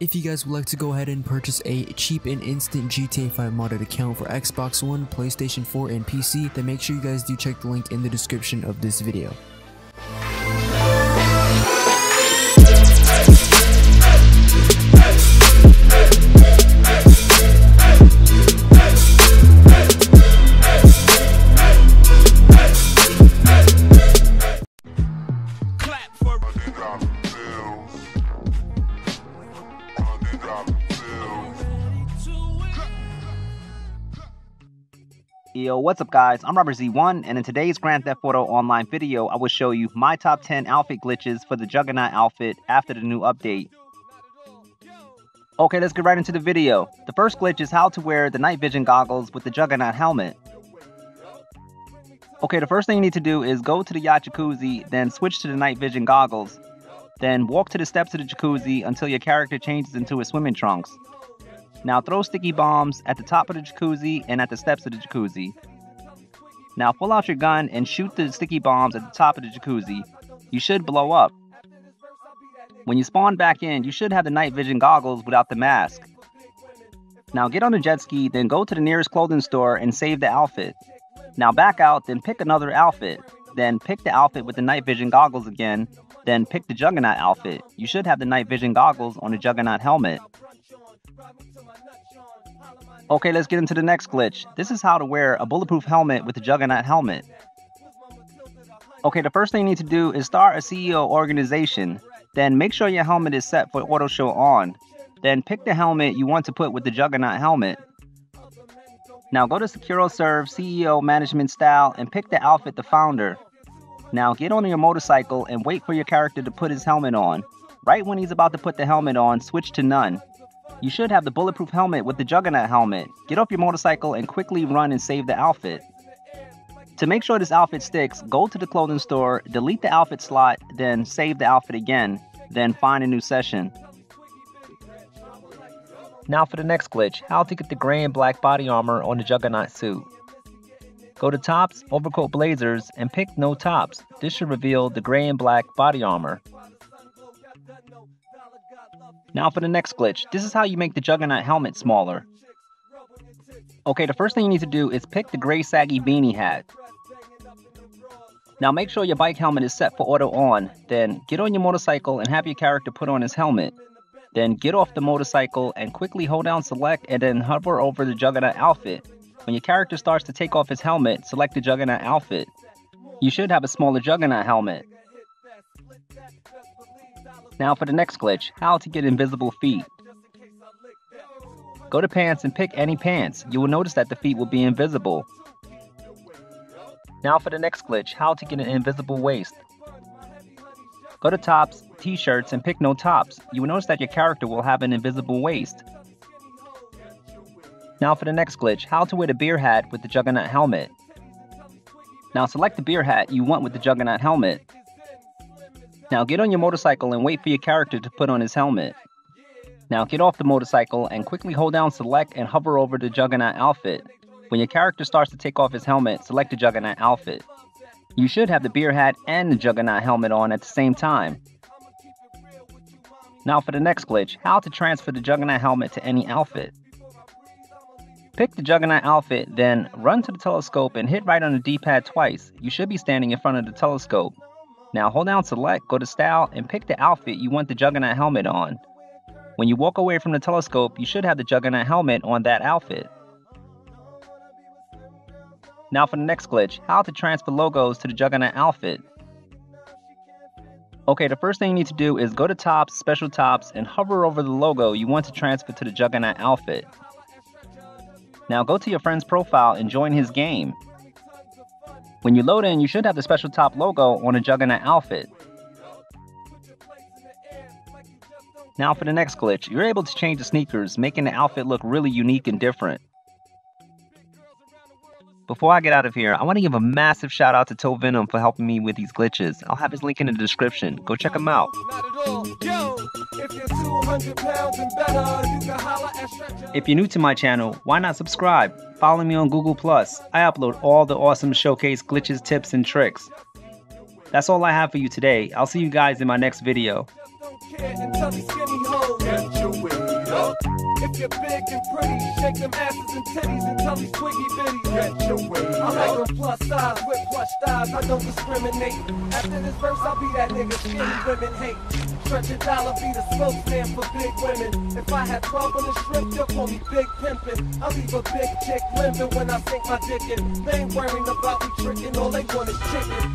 If you guys would like to go ahead and purchase a cheap and instant GTA 5 modded account for Xbox One, PlayStation 4, and PC, then make sure you guys do check the link in the description of this video. Yo, what's up guys? I'm Robert Z1 and in today's Grand Theft Auto Online video, I will show you my top 10 outfit glitches for the Juggernaut outfit after the new update. Okay, let's get right into the video. The first glitch is how to wear the night vision goggles with the Juggernaut helmet. Okay, the first thing you need to do is go to the yacht jacuzzi, then switch to the night vision goggles. Then walk to the steps of the jacuzzi until your character changes into his swimming trunks. Now throw sticky bombs at the top of the jacuzzi and at the steps of the jacuzzi. Now pull out your gun and shoot the sticky bombs at the top of the jacuzzi. You should blow up. When you spawn back in, you should have the night vision goggles without the mask. Now get on the jet ski, then go to the nearest clothing store and save the outfit. Now back out, then pick another outfit. Then pick the outfit with the night vision goggles again. Then pick the Juggernaut outfit. You should have the night vision goggles on the Juggernaut helmet. Okay, let's get into the next glitch. This is how to wear a bulletproof helmet with the Juggernaut helmet. Okay, the first thing you need to do is start a CEO organization. Then make sure your helmet is set for auto show on. Then pick the helmet you want to put with the Juggernaut helmet. Now go to SecuroServe CEO Management Style and pick the outfit the founder. Now get on your motorcycle and wait for your character to put his helmet on. Right when he's about to put the helmet on, switch to none. You should have the bulletproof helmet with the Juggernaut helmet. Get off your motorcycle and quickly run and save the outfit. To make sure this outfit sticks, go to the clothing store, delete the outfit slot, then save the outfit again, then find a new session. Now for the next glitch, how to get the gray and black body armor on the Juggernaut suit. Go to Tops, Overcoat Blazers, and pick No Tops. This should reveal the gray and black body armor. Now for the next glitch, this is how you make the Juggernaut helmet smaller. Okay, the first thing you need to do is pick the gray saggy beanie hat. Now make sure your bike helmet is set for auto on, then get on your motorcycle and have your character put on his helmet. Then get off the motorcycle and quickly hold down select and then hover over the Juggernaut outfit. When your character starts to take off his helmet, select the Juggernaut outfit. You should have a smaller Juggernaut helmet. Now for the next glitch, how to get invisible feet. Go to pants and pick any pants. You will notice that the feet will be invisible. Now for the next glitch, how to get an invisible waist. Go to tops, t-shirts, and pick no tops. You will notice that your character will have an invisible waist. Now for the next glitch, how to wear the beer hat with the Juggernaut helmet. Now select the beer hat you want with the Juggernaut helmet. Now get on your motorcycle and wait for your character to put on his helmet. Now get off the motorcycle and quickly hold down select and hover over the Juggernaut outfit. When your character starts to take off his helmet, select the Juggernaut outfit. You should have the beer hat and the Juggernaut helmet on at the same time. Now for the next glitch, how to transfer the Juggernaut helmet to any outfit. Pick the Juggernaut outfit, then run to the telescope and hit right on the D-pad twice. You should be standing in front of the telescope. Now hold down select, go to style, and pick the outfit you want the Juggernaut helmet on. When you walk away from the telescope, you should have the Juggernaut helmet on that outfit. Now for the next glitch, how to transfer logos to the Juggernaut outfit. Okay, the first thing you need to do is go to Tops, Special Tops, and hover over the logo you want to transfer to the Juggernaut outfit. Now go to your friend's profile and join his game. When you load in, you should have the Special Top logo on a Juggernaut outfit. Now for the next glitch, you're able to change the sneakers, making the outfit look really unique and different. Before I get out of here, I want to give a massive shout out to Toe Venom for helping me with these glitches. I'll have his link in the description. Go check him out. Not at all. Yo, if you're 200 pounds and better, you can holler at Stretcher. If you're new to my channel, why not subscribe? Follow me on Google Plus. I upload all the awesome showcase glitches, tips, and tricks. That's all I have for you today. I'll see you guys in my next video. Don't care until these skinny hoes. Get your will. If you're big and pretty, shake them asses and titties and tell these twiggy bitties. Get your way I like them plus size with plush thighs. I don't discriminate. After this verse, I'll be that nigga skinny women hate. Stretch a dollar be the spokesman for big women. If I had 12 on the shrimp, they'll call me Big Pimpin'. I'll leave a big chick limping when I sink my dick in. They ain't worrying about me trickin', all they want is chicken.